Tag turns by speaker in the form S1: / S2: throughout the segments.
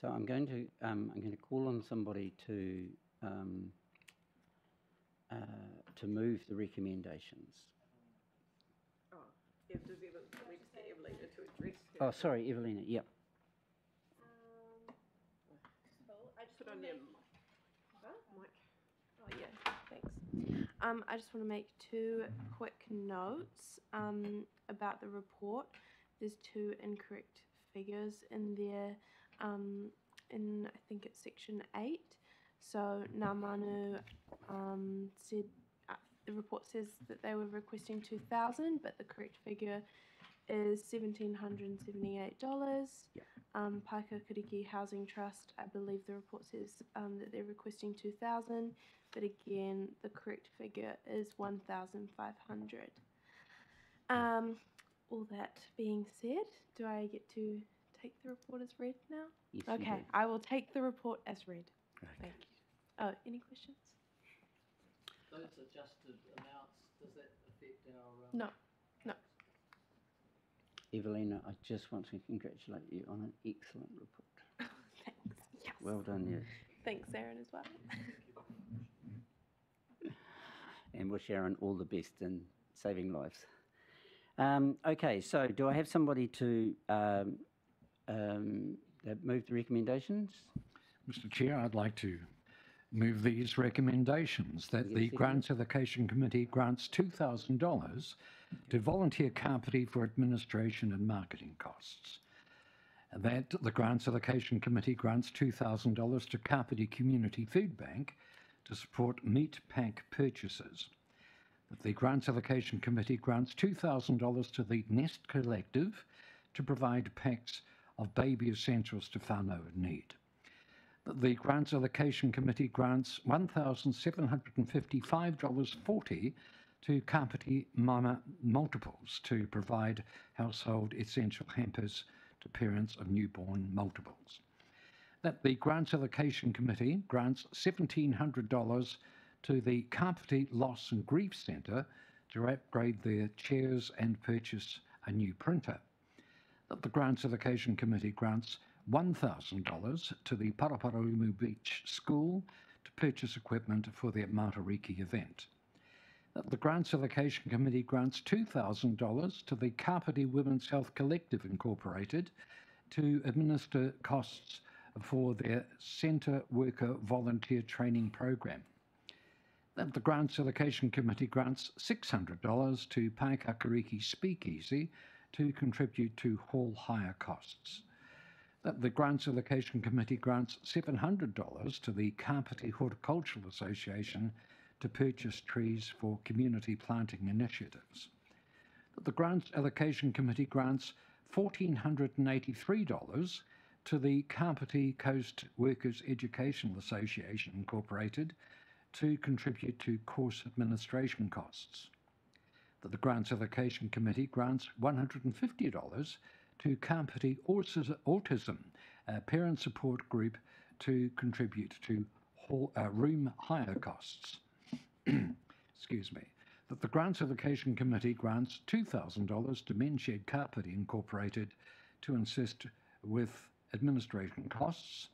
S1: So I'm going to, um, I'm going to call on somebody to, um, uh, to move the recommendations.
S2: Oh, yeah, does Evelyn, let me just get Evelina to address her.
S1: Oh, sorry, Evelina, yep.
S3: I just
S2: Put on your
S3: make-
S2: mic. mic.
S3: Oh, yeah, thanks. Um, I just want to make two quick notes um, about the report. There's two incorrect figures in there, um, in I think it's section eight. So Ngā Manu um, said uh, the report says that they were requesting two thousand, but the correct figure is seventeen hundred and seventy-eight dollars.
S1: Yep.
S3: Um, Paekakariki Housing Trust, I believe the report says um, that they're requesting two thousand, but again, the correct figure is one thousand five hundred. Um, all that being said, do I get to take the report as read now?
S1: Yes, you
S3: Okay,
S1: do.
S3: I will take the report as read.
S1: Okay.
S3: Thank you. Oh, any questions?
S4: Those adjusted amounts, does that affect our? um,
S3: No, no.
S1: Evelina, I just want to congratulate you on an excellent report.
S3: Thanks. Yes.
S1: Well done, you.
S3: Thanks, Aaron, as well.
S1: And wish Aaron all the best in saving lives. Um, okay, so do I have somebody to um, um, move the recommendations?
S5: Mr Chair, I'd like to move these recommendations that
S1: Yes,
S5: the
S1: second.
S5: Grants Allocation Committee grants $2,000 to volunteer Kapiti for administration and marketing costs. And That the Grants Allocation Committee grants $2,000 to Kapiti Community Food Bank to support meat pack purchases. That the Grants Allocation Committee grants $2,000 to the Nest Collective to provide packs of baby essentials to whānau need the Grants Allocation Committee grants $1,755.40 to Kapiti Mama Multiples to provide household essential hampers to parents of newborn multiples. That the Grants Allocation Committee grants $1,700 to the Kapiti Loss and Grief Centre to upgrade their chairs and purchase a new printer the Grants Allocation Committee grants $1,000 to the Paraparaumu Beach School to purchase equipment for their Matariki event. The Grants Allocation Committee grants $2,000 to the Kapiti Women's Health Collective Incorporated to administer costs for their Centre Worker Volunteer Training Program the Grants Allocation Committee grants $600 to Paekakariki Speakeasy to contribute to hall hire costs. That the Grants Allocation Committee grants $700 to the Kapiti Horticultural Association to purchase trees for community planting initiatives. That the Grants Allocation Committee grants $1,483 to the Kapiti Coast Workers Educational Association Incorporated to contribute to course administration costs. That the Grants Allocation Committee grants $150 to Autis- Autism uh, Parent Support Group to contribute to hall, uh, room hire costs. Excuse me. That the Grants Allocation Committee grants $2,000 to Menzshed Kapiti Incorporated to assist with administration costs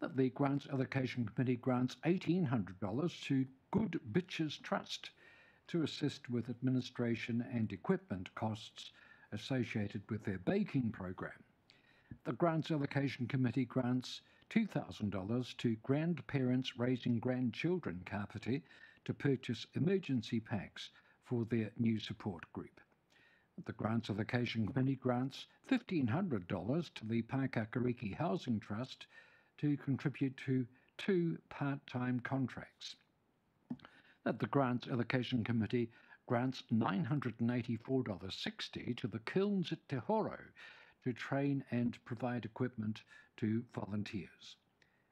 S5: that the Grants Allocation Committee grants $1,800 to Good Bitches Trust to assist with administration and equipment costs associated with their baking program. The Grants Allocation Committee grants $2,000 to Grandparents Raising Grandchildren Kapiti to purchase emergency packs for their new support group. The Grants Allocation Committee grants $1,500 to the Paekakariki Housing Trust to contribute to two part-time contracts. That the Grants Allocation Committee grants $984.60 to the Kilns at Te Horo to train and provide equipment to volunteers.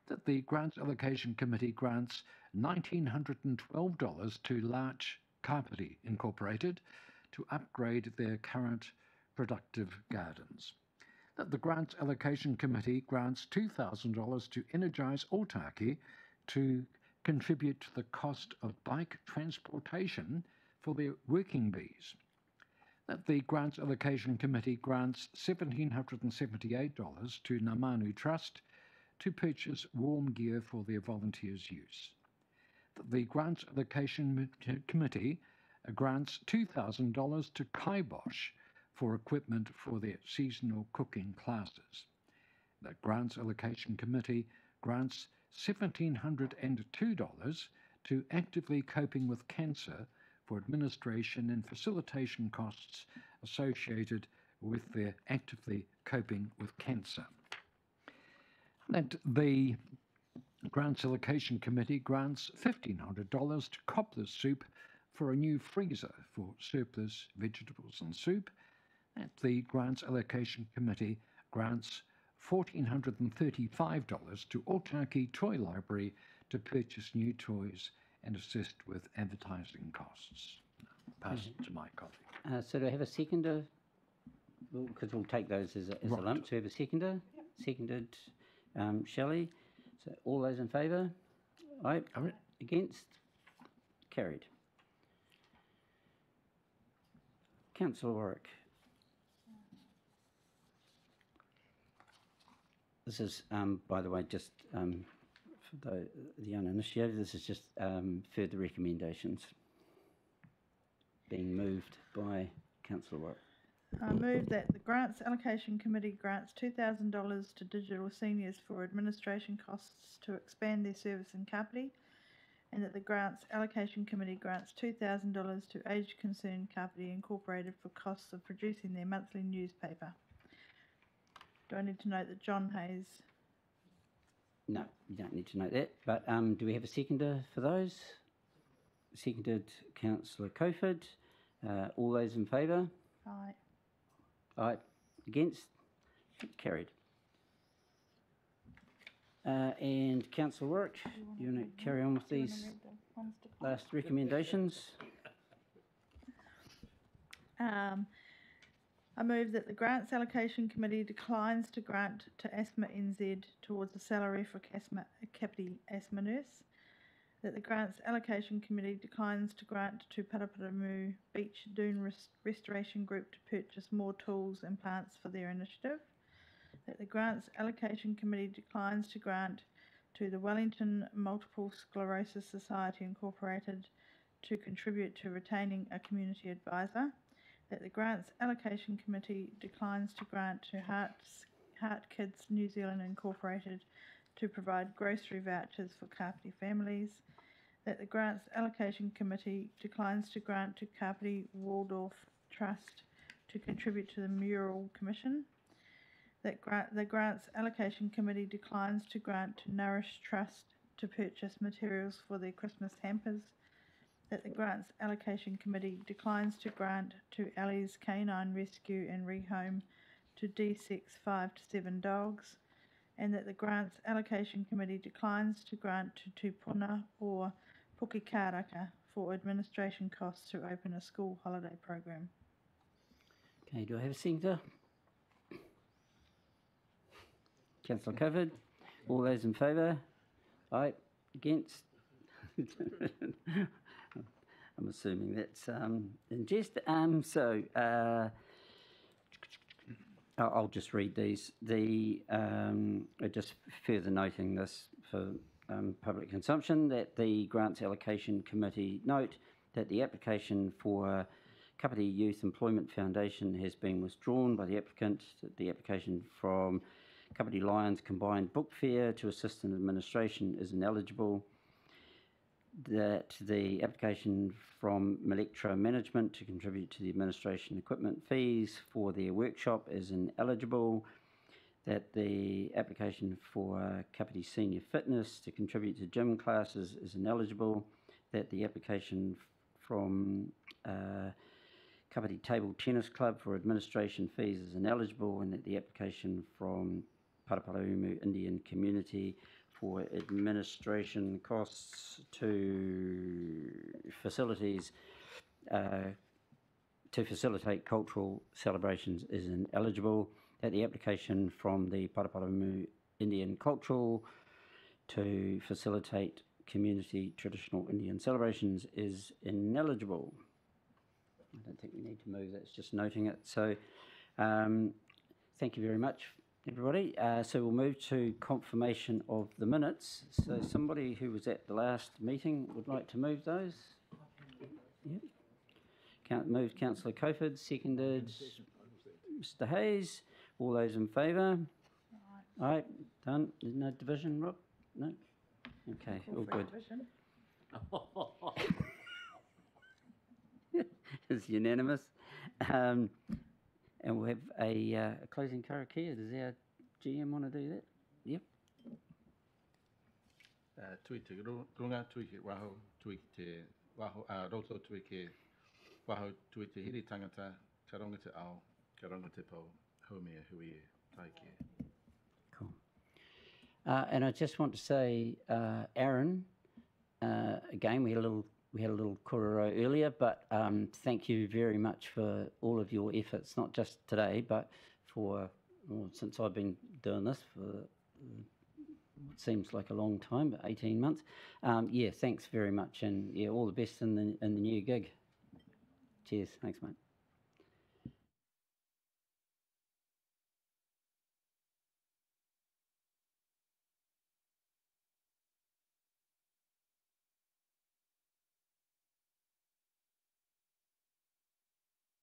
S5: That the Grants Allocation Committee grants $1,912 to Larch Kapiti Incorporated to upgrade their current productive gardens that the Grants Allocation Committee grants $2,000 to Energise Otaki to contribute to the cost of bike transportation for their working bees. That the Grants Allocation Committee grants $1,778 to Ngā Manu Trust to purchase warm gear for their volunteers' use. That the Grants Allocation Mi- Committee grants $2,000 to Kibosh for equipment for their seasonal cooking classes. The Grants Allocation Committee grants $1,702 to Actively Coping with Cancer for administration and facilitation costs associated with their Actively Coping with Cancer. That the Grants Allocation Committee grants $1,500 to Cobblers Soup for a new freezer for surplus vegetables and soup. That the Grants Allocation Committee grants $1,435 to Otaki Toy Library to purchase new toys and assist with advertising costs. Pass it to my colleague.
S1: Uh, so do I have a seconder? Because we'll take those as a, as a lump. So we have a seconder? Seconded, um, Shelley. So all those in favour? Aye.
S5: All right.
S1: Against? Carried. Councillor Warwick. This is, um, by the way, just um, for the, the uninitiated, this is just um, further recommendations being moved by Councillor Warwick.
S6: I move that the Grants Allocation Committee grants two thousand dollars to Digital Seniors for administration costs to expand their service in Kapiti, and that the Grants Allocation Committee grants two thousand dollars to Age Concern Kapiti Incorporated for costs of producing their monthly newspaper. Do I need to note that John Hayes?
S1: No, you don't need to note that. But um, do we have a seconder for those? Seconded Councillor Kofoed. Uh, all those in favour?
S6: Aye.
S1: Aye. Against? Carried. Uh, and Councillor Warwick, you want to carry on with
S6: Do
S1: these
S6: read the ones to
S1: last recommendations?
S6: Um, I move that the Grants Allocation Committee declines to grant to Asthma NZ towards a salary for Casma, Kapiti Asthma Nurse. That the Grants Allocation Committee declines to grant to Paraparaumu Beach Dune Res- Restoration Group to purchase more tools and plants for their initiative. That the Grants Allocation Committee declines to grant to the Wellington Multiple Sclerosis Society Incorporated to contribute to retaining a community advisor that the Grants Allocation Committee declines to grant to Hearts, Heart Kids New Zealand Incorporated to provide grocery vouchers for Kapiti families, that the Grants Allocation Committee declines to grant to Kapiti Waldorf Trust to contribute to the Mural Commission, that gra- the Grants Allocation Committee declines to grant to Nourish Trust to purchase materials for their Christmas hampers, that the Grants Allocation Committee declines to grant to Ellie's Canine Rescue and Rehome to desex 5 to 7 dogs, and that the Grants Allocation Committee declines to grant to Tupuna or Pukekaraka for administration costs to open a school holiday program.
S1: Okay, do I have a seconder? Councillor Kofoed. All those in favour? Aye. Against? I'm assuming that's um, in jest. Um, so uh, I'll just read these. The um, just further noting this for um, public consumption that the Grants Allocation Committee note that the application for Kapiti Youth Employment Foundation has been withdrawn by the applicant. The application from Kapiti Lions Combined Book Fair to assist in administration is ineligible. That the application from Electro Management to contribute to the administration equipment fees for their workshop is ineligible. That the application for Kapiti Senior Fitness to contribute to gym classes is ineligible. That the application from uh, Kapiti Table Tennis Club for administration fees is ineligible, and that the application from Paraparaumu Indian Community for administration costs to facilities uh, to facilitate cultural celebrations is ineligible. That the application from the Paraparaumu Indian Cultural to facilitate community traditional Indian celebrations is ineligible. I don't think we need to move, that's just noting it. So, um, thank you very much. Everybody. Uh, so we'll move to confirmation of the minutes. So somebody who was at the last meeting would like to move those? Yep. Count, moved councillor Kofoed, seconded Mr Hayes. All those in favour? All right, done. There's no division, Rob? No? Okay, all good.
S6: division.
S1: It's unanimous. Um, and we'll have a, uh, a closing karakia. Does our GM want to do that? Yep.
S7: Uh, tui te runga, tui ke waho, tui te waho, uh, roto tui ke waho, tui te hiri tangata, ka ronga te ao, ka ronga te pau, haumea hui e, tai ke.
S1: Cool. Uh, and I just want to say, uh, Aaron, uh, again, we had a little we had a little kororo earlier, but um, thank you very much for all of your efforts, not just today, but for well, since I've been doing this for uh, what seems like a long time, but 18 months. Um, yeah, thanks very much, and yeah, all the best in the in the new gig. Cheers, thanks, mate.